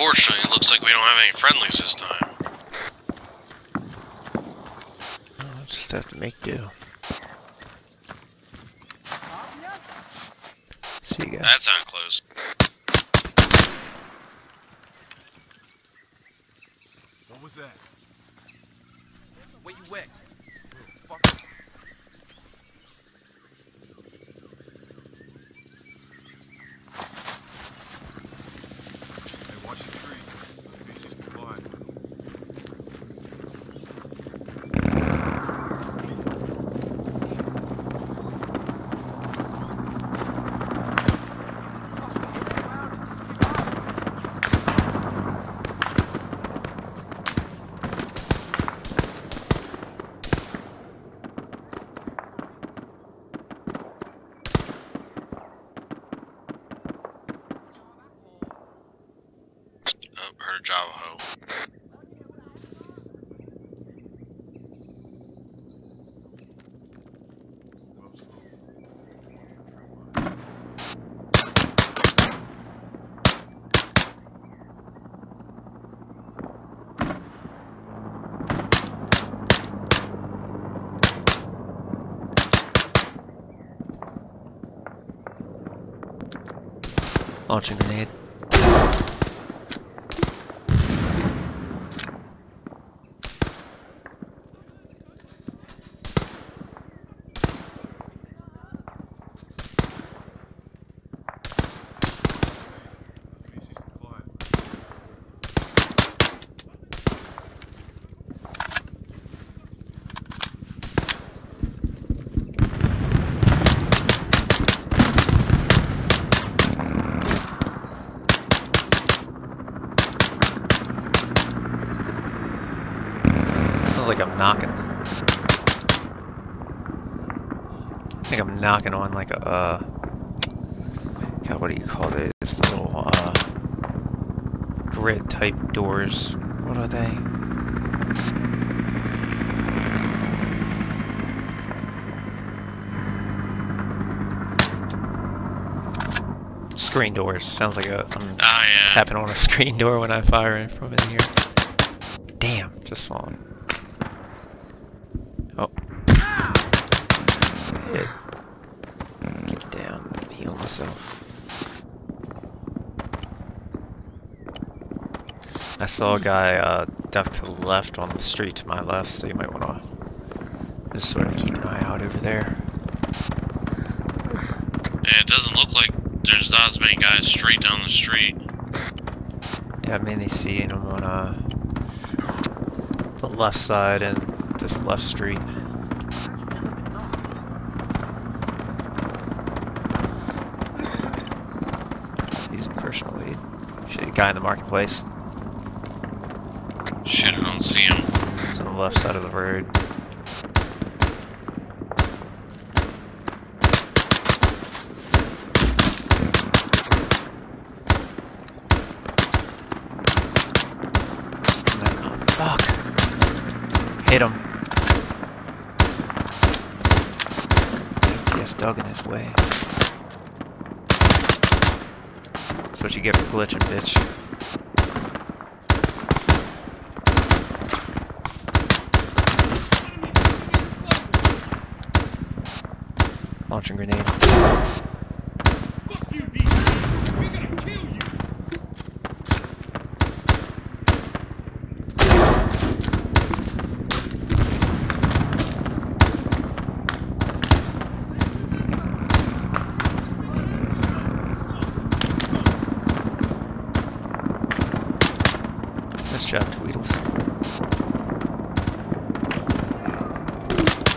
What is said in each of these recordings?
Unfortunately, it looks like we don't have any friendlies this time. I'll just have to make do. See you guys. That's not close. What was that? Where you at? Launching grenade. Knocking. I think I'm knocking on like a, uh, God, what do you call? This little, uh, grid type doors. What are they? Screen doors. Sounds like a, I'm Ah, yeah. tapping on a screen door when I fire in from in here. Damn, just saw him. Oh. Hit. Get down, heal myself. I saw a guy uh, duck to the left on the street to my left, so you might want to just sort of keep an eye out over there. Yeah, it doesn't look like there's not as many guys straight down the street. Yeah, I'm mainly seeing them on uh, the left side and this left street. Guy in the marketplace. Shit, I don't see him. It's on the left side of the road. Fuck. Hit him. Yes, dug in his way. That's what you get for glitching, bitch. Launching grenade. Fuck you, VC! We're gonna kill you! Nice job, Tweedles.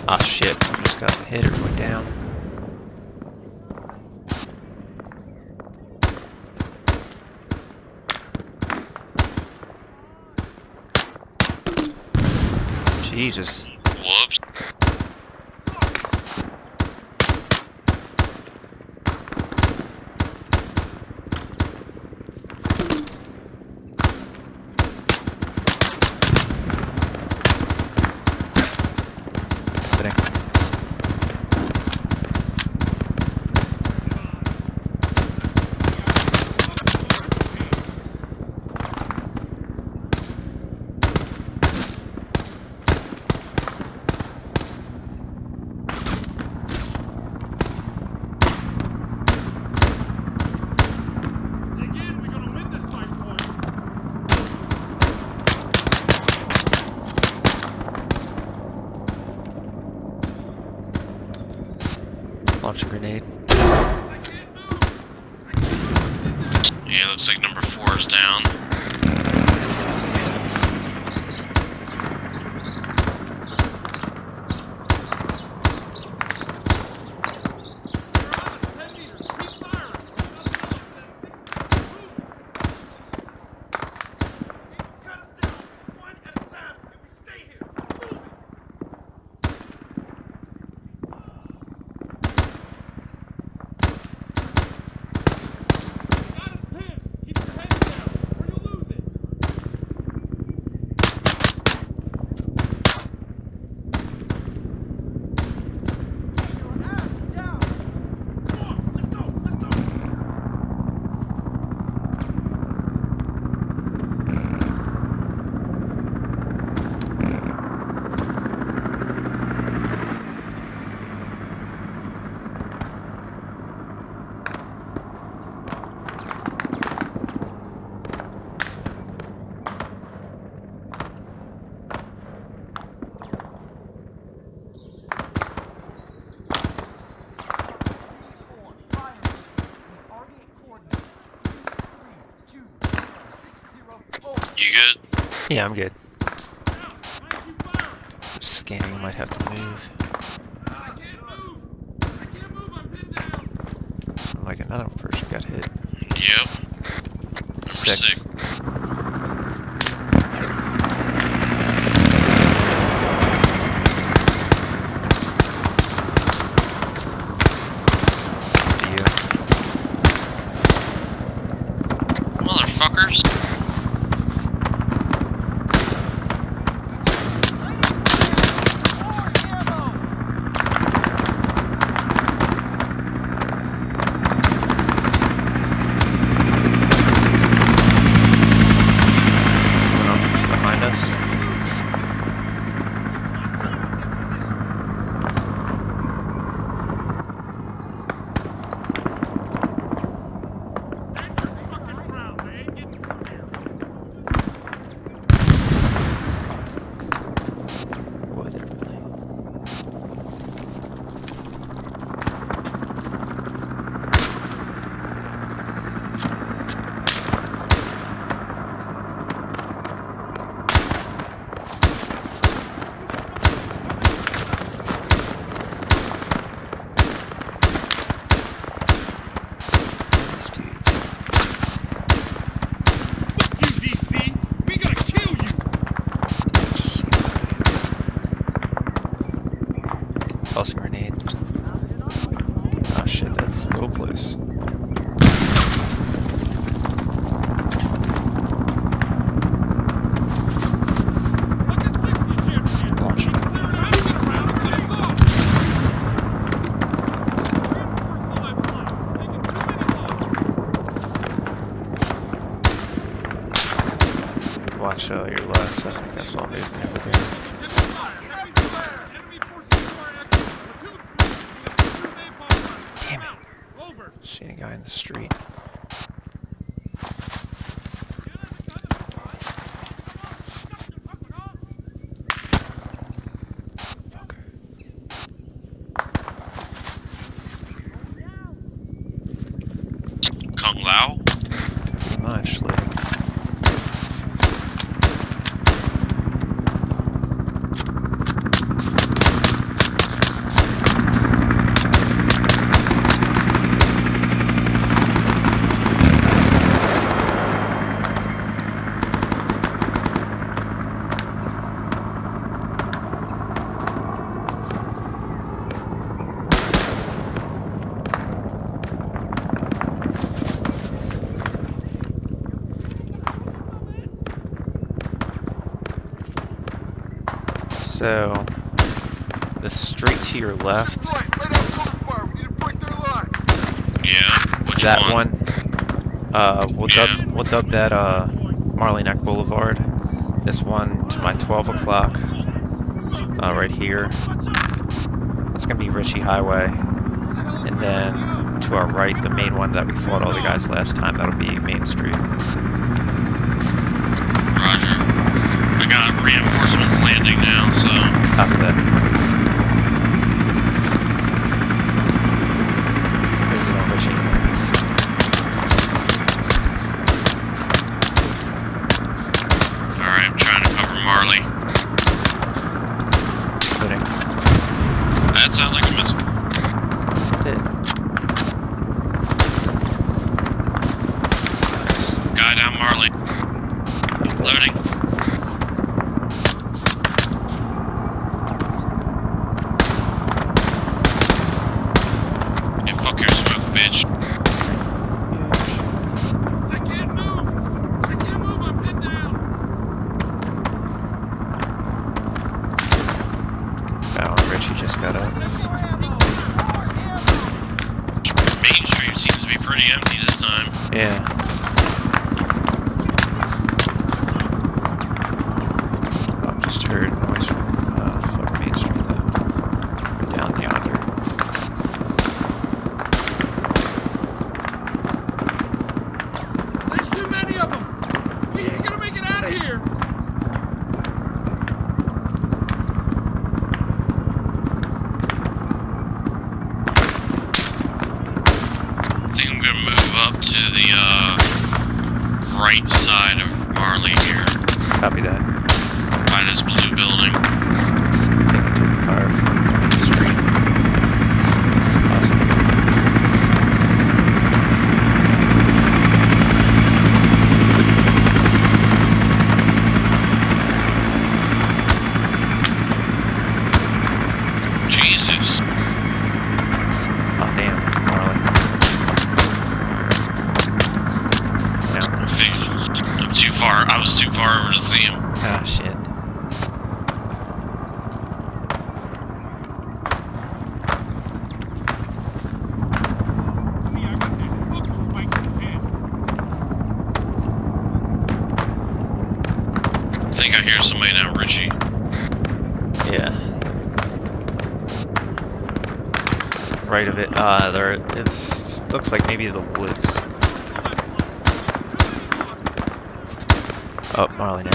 Ah shit, I just got hit or went down. Jesus. Launch a grenade. Yeah, looks like number four is down. Cut us down one at a time if we stay here. Move it. Got us pinned. Keep your head down, or you'll lose it. Your ass down. Come on, let's go, let's go. You good? Yeah, I'm good. Scanning, might have to move. Move. Move. I'm pinned down. Like another person got hit. Yep. Six. six. To you. Motherfuckers. Someone else behind us. This is my team in that position. Stand your fucking ground. They ain't getting through here. What they're building. These dudes. Fuck you, VC. We gonna kill you. Just see them. Tossing grenade. Oh shit, that's a little close. Fucking 60 shit here. Launching. Clear it out. Get around and cut us off. Reinforce the lifeline. Taking two minute loss. Watch uh, your left. I think I saw movement over there. Enemy fire. Enemy forces to our exit. Platoon street. We have two napalm rounds. Damn it. Out. Over. Seen a guy in the street. Fucker. Kung Lao. Pretty much, like. So, the street to your left, Right, lay down cover fire. We need to break their line. Yeah. Which that one? one, uh, we'll Yeah. dub, we'll dub that, uh, Marley Neck Boulevard. This one to my 12 o'clock, uh, right here. It's gonna be Ritchie Highway. And then to our right, the main one that we fought all the guys last time, that'll be Main Street. Roger. Got reinforcements landing now, so of that. right of it. Uh, there, it's looks like maybe the woods. Oh, Marley now.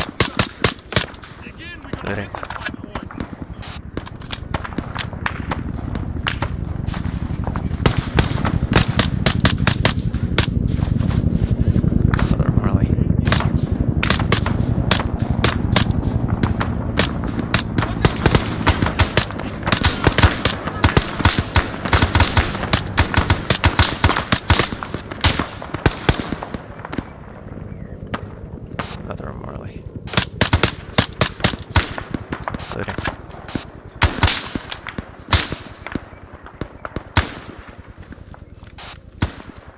way. Loading.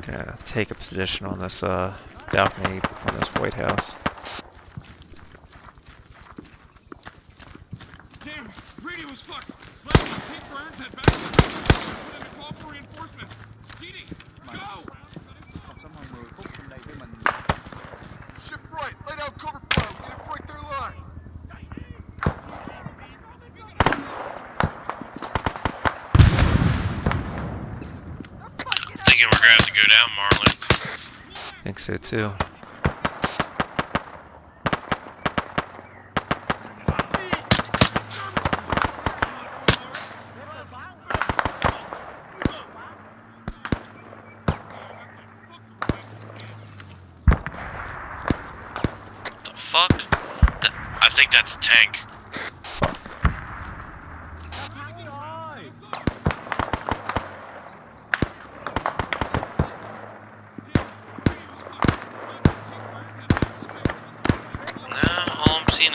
Gonna take a position on this uh, balcony on this White House. gonna have to go down, Marlin. I think so too. What the fuck? I think that's a tank.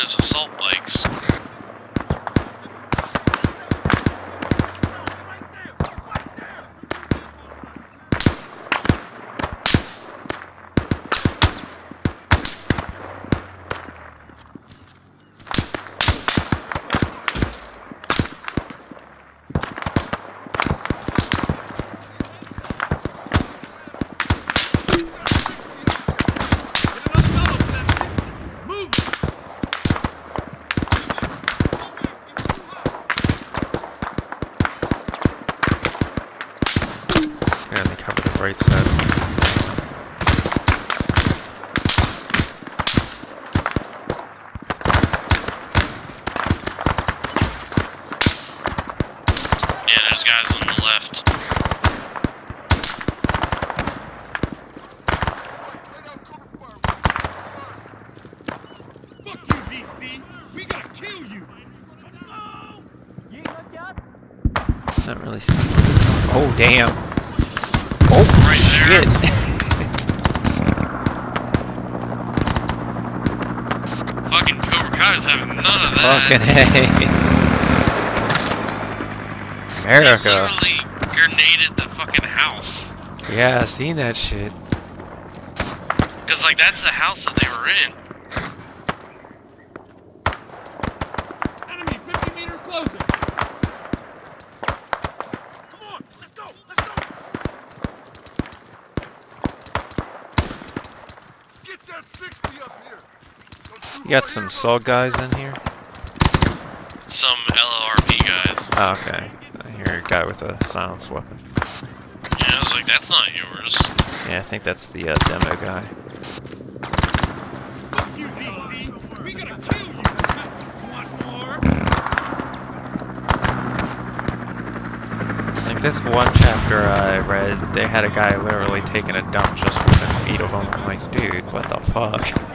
is assault bikes. Oh damn. Oh Right there. shit. Fucking Cobra Kai is having none of that. Fucking hey. He America. literally grenaded the fucking house. Yeah, I seen that shit. Cause like that's the house that they were in. Enemy 50 meters closer. Come on, let's go, let's go. Get that 60 up here. Don't shoot You got some SOG guys in here? Some LRP guys. Oh, okay. I hear a guy with a silenced weapon. And I was like, that's not yours. Yeah, I think that's the uh, demo guy. Fuck you, VC. We gotta kill you. Want more? Like this one chapter I read, they had a guy literally taking a dump just feet of him. I'm like, dude, what the fuck?